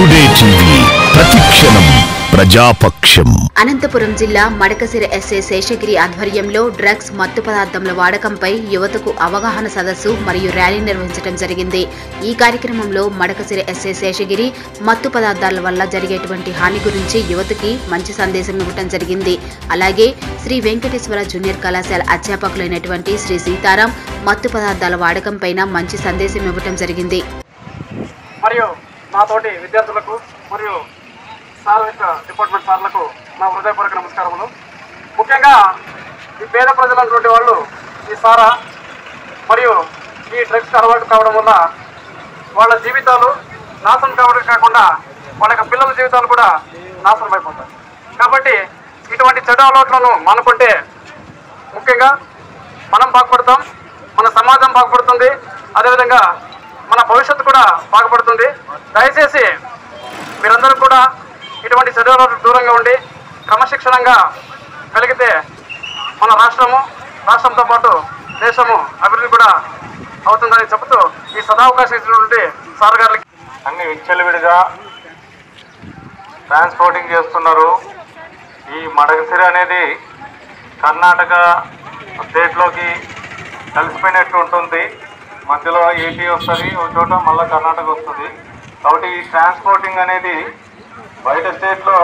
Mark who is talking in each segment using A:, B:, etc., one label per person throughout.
A: TV ప్రతిక్షణం ప్రజాపక్షం.
B: అనంతపురం జిల్లా Madakasira SA Seshagiri ఆధ్వర్యంలో డ్రగ్స్ మత్తు పదార్థముల వాడకంపై యువతకు అవగాహన సదస్సు మరియు ర్యాలీ నిర్వహించడం జరిగింది. ఈ కార్యక్రమంలో మడకసిర ఎస్ఏ శేషగిరి మత్తు పదార్థాల వల్ల జరిగేటువంటి హాని గురించి యువతకి మంచి సందేశం ఇవ్వటం జరిగింది. అలాగే శ్రీ వెంకటేశ్వర జూనియర్ కళాశాల అధ్యాపకులైనటువంటి శ్రీ సీతారాం మత్తు పదార్థాల వాడకం పైన మంచి సందేశం ఇవ్వటం జరిగింది.
C: మరియు నాతోటి విద్యార్థులకు మరియు సార్ యొక్క డిపార్ట్మెంట్ సార్లకు నా హృదయపూర్వక నమస్కారములు. ముఖ్యంగా ఈ పేద ప్రజలైనటువంటి వాళ్ళు ఈ సారా మరియు ఈ డ్రగ్స్కి అలవాటు కావడం వల్ల వాళ్ళ జీవితాలు నాశనం కావడం కాకుండా వాళ్ళ యొక్క పిల్లల జీవితాలు కూడా నాశనం అయిపోతాయి. కాబట్టి ఇటువంటి చెడు అలవాట్లను మానుకుంటే ముఖ్యంగా మనం బాగుపడతాం మన సమాజం బాగుపడుతుంది. అదేవిధంగా మన భవిష్యత్తు కూడా బాగుపడుతుంది. దయచేసి మీరందరూ కూడా ఇటువంటి చదువులకు దూరంగా ఉండి క్రమశిక్షణంగా కలిగితే మన రాష్ట్రము రాష్ట్రంతో పాటు దేశము అభివృద్ధి కూడా అవుతుందని చెబుతూ ఈ సదావకాశం ఇచ్చినటువంటి సార్ గారికి
D: అన్ని విచ్చలవిడిగా ట్రాన్స్పోర్టింగ్ చేస్తున్నారు. ఈ మడగసిరి అనేది కర్ణాటక స్టేట్లోకి కలిసిపోయినట్టు ఉంటుంది. మధ్యలో ఏపీ వస్తుంది ఒక చోట మళ్ళీ కర్ణాటక వస్తుంది. కాబట్టి ఈ ట్రాన్స్పోర్టింగ్ అనేది బయట స్టేట్లో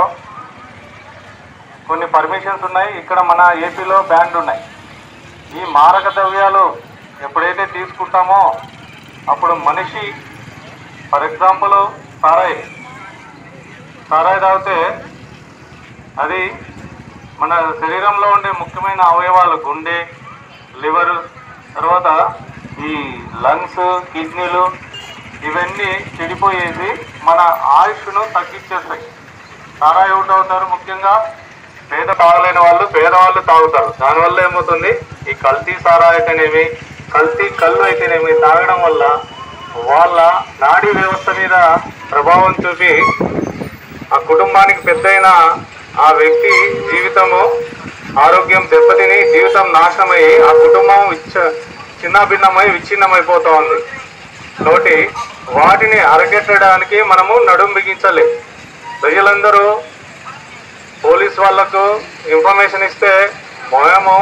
D: కొన్ని పర్మిషన్స్ ఉన్నాయి ఇక్కడ మన ఏపీలో బ్యాండ్ ఉన్నాయి. ఈ మారక ద్రవ్యాలు ఎప్పుడైతే తీసుకుంటామో అప్పుడు మనిషి ఫర్ ఎగ్జాంపుల్ సారాయి సారాయి తాగితే అది మన శరీరంలో ఉండే ముఖ్యమైన అవయవాలు గుండె లివర్ తర్వాత ఈ లంగ్స్ కిడ్నీలు ఇవన్నీ చెడిపోయేసి మన ఆయుష్ను తగ్గించేస్తాయి. చాలా ఏమిటవుతారు ముఖ్యంగా. పేద తాగలేని వాళ్ళు పేదవాళ్ళు తాగుతారు. దానివల్ల ఏమవుతుంది? ఈ కల్తీ సారా అయితేనేమి కల్తీ కళ్ళు అయితేనేమి తాగడం వల్ల వాళ్ళ నాడీ వ్యవస్థ మీద ప్రభావం చూపి ఆ కుటుంబానికి పెద్దయిన ఆ వ్యక్తి జీవితము ఆరోగ్యం దెబ్బతిని జీవితం నాశనమయ్యి ఆ కుటుంబం ఇచ్చ చిన్నభిన్నమై విచ్ఛిన్నమైపోతూ ఉంది కాబట్టి వాటిని అరకెట్టడానికి మనము నడుం బిగించాలి. ప్రజలందరూ పోలీస్ వాళ్ళకు ఇన్ఫర్మేషన్ ఇస్తే మేము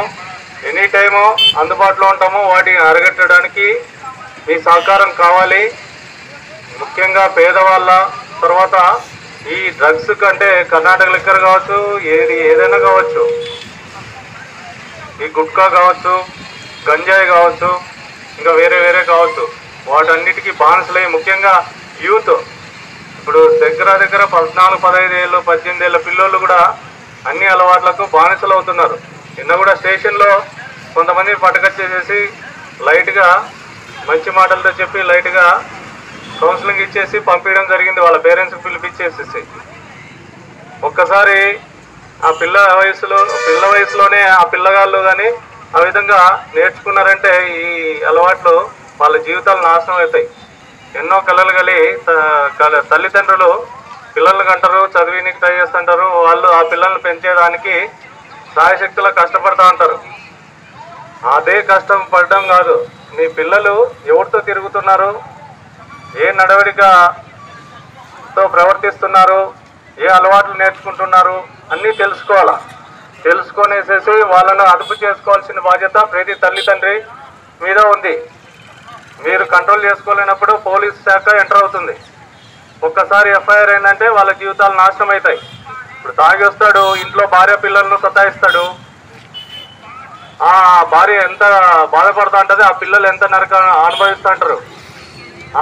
D: ఎనీ టైము అందుబాటులో ఉంటాము. వాటిని అరగట్టడానికి మీ సహకారం కావాలి. ముఖ్యంగా పేదవాళ్ళ తర్వాత ఈ డ్రగ్స్ కంటే కర్ణాటక లిక్కర్ కావచ్చు ఏది ఏదైనా కావచ్చు ఈ గుట్కా కావచ్చు గంజాయి కావచ్చు ఇంకా వేరే వేరే కావచ్చు. వాటన్నిటికీ బానిసలై ముఖ్యంగా యూత్. ఇప్పుడు దగ్గర దగ్గర పద్నాలుగు పదహైదు ఏళ్ళు పద్దెనిమిది ఏళ్ళ పిల్లోళ్ళు కూడా అన్ని అలవాట్లకు బానిసలు అవుతున్నారు నిన్న కూడా స్టేషన్లో కొంతమంది పట్టుకొచ్చేసేసి లైట్గా మంచి మాటలతో చెప్పి లైట్గా కౌన్సిలింగ్ ఇచ్చేసి పంపించడం జరిగింది. వాళ్ళ పేరెంట్స్కి పిలిపించేసేసి. ఒక్కసారి ఆ పిల్ల వయసులో పిల్ల వయసులోనే ఆ పిల్లగాళ్ళు కానీ ఆ విధంగా నేర్చుకున్నారంటే ఈ అలవాట్లు వాళ్ళ జీవితాలు నాశనం అవుతాయి. ఎన్నో కళలు కలి త- తల్లిదండ్రులు పిల్లలకు అంటారు చదివినికి ట్రై చేస్తుంటారు వాళ్ళు ఆ పిల్లల్ని పెంచేదానికి సాయశక్తులు కష్టపడతా ఉంటారు. అదే కష్టం పడడం కాదు మీ పిల్లలు ఎవరితో తిరుగుతున్నారు ఏ నడవడికతో ప్రవర్తిస్తున్నారు ఏ అలవాట్లు నేర్చుకుంటున్నారు అన్నీ తెలుసుకోవాలా? తెలుసుకొనేసేసి వాళ్ళను అదుపు చేసుకోవాల్సిన బాధ్యత ప్రతి తల్లిదండ్రి మీద ఉంది. మీరు కంట్రోల్ చేసుకోలేనప్పుడు పోలీస్ శాఖ ఎంటర్ అవుతుంది. ఒక్కసారి ఎఫ్ఐఆర్ ఏంటంటే వాళ్ళ జీవితాలు నాశనం అవుతాయి. ఇప్పుడు తాగి వస్తాడు ఇంట్లో భార్య పిల్లలను సతాయిస్తాడు. ఆ భార్య ఎంత బాధపడతా ఉంటుంది ఆ పిల్లలు ఎంత నరక అనుభవిస్తుంటారు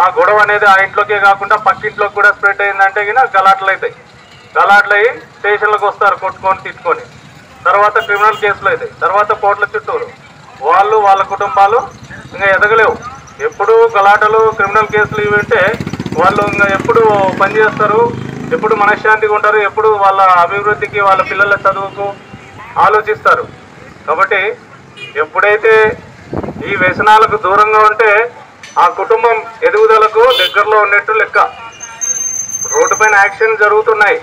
D: ఆ గొడవ అనేది ఆ ఇంట్లోకే కాకుండా పక్కింట్లోకి కూడా స్ప్రెడ్ అయిందంటే గిన గలాట్లు అవుతాయి గలాట్లు అయ్యి స్టేషన్లకు వస్తారు కొట్టుకొని తిట్టుకొని. తర్వాత క్రిమినల్ కేసులు అవుతాయి తర్వాత కోట్ల చుట్టూరు. వాళ్ళు వాళ్ళ కుటుంబాలు ఇంకా ఎదగలేవు. ఎప్పుడు గలాటలు క్రిమినల్ కేసులు ఇవి ఉంటే వాళ్ళు ఇంకా ఎప్పుడు పనిచేస్తారు ఎప్పుడు మనశ్శాంతిగా ఉంటారు ఎప్పుడు వాళ్ళ అభివృద్ధికి వాళ్ళ పిల్లల చదువుకు ఆలోచిస్తారు. కాబట్టి ఎప్పుడైతే ఈ వ్యసనాలకు దూరంగా ఉంటే ఆ కుటుంబం ఎదుగుదలకు దగ్గరలో ఉన్నట్టు లెక్క. రోడ్డుపైన యాక్సిడెంట్ జరుగుతున్నాయి.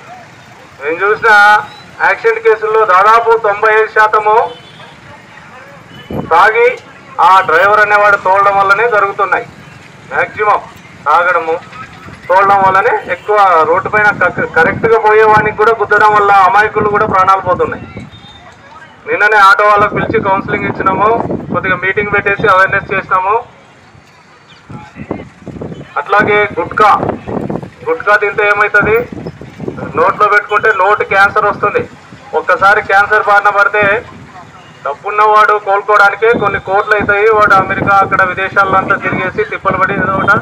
D: నేను చూసిన యాక్సిడెంట్ కేసుల్లో దాదాపు తొంభై ఐదు శాతము తాగి ఆ డ్రైవర్ అనేవాడు తోలడం వల్లనే జరుగుతున్నాయి. మ్యాక్సిమం తాగడము తోలడం వల్లనే ఎక్కువ రోడ్డు పైన కరెక్ట్ పోయేవాడికి కూడా గుద్దడం వల్ల అమాయకులు కూడా ప్రాణాలు పోతున్నాయి. నిన్ననే ఆటో వాళ్ళకి పిలిచి కౌన్సిలింగ్ ఇచ్చినాము కొద్దిగా మీటింగ్ పెట్టేసి అవేర్నెస్ చేసినాము. అట్లాగే గుట్కా గుట్కా తింటే ఏమవుతుంది నోట్లో పెట్టుకుంటే నోటు క్యాన్సర్ వస్తుంది. ఒక్కసారి క్యాన్సర్ బారిన పడితే డబ్బున్నవాడు కోలుకోవడానికే కొన్ని కోట్లు అవుతాయి. వాడు అమెరికా అక్కడ విదేశాల్లో అంతా తిరిగేసి తిప్పలు పడి ఏదో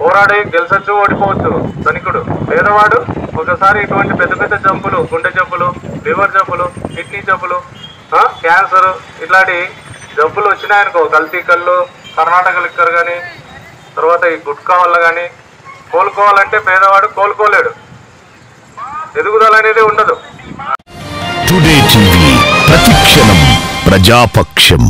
D: పోరాడి గెలిచొచ్చు ఓడిపోవచ్చు. ధనికుడు పేదవాడు ఒకసారి ఇటువంటి పెద్ద పెద్ద జంపులు గుండె జబ్బులు లివర్ జబ్బులు కిడ్నీ జబ్బులు క్యాన్సర్ ఇట్లాంటి జబ్బులు వచ్చినాయనుకో. కల్తీ కళ్ళు కర్ణాటక లిక్కర్ కానీ తర్వాత ఈ గుట్కా వల్ల కానీ కోలుకోవాలంటే పేదవాడు కోలుకోలేడు. ఎదుగుదల అనేది ఉండదు.
A: టుడే టీవీ ప్రతిక్షణం ప్రజాపక్షం.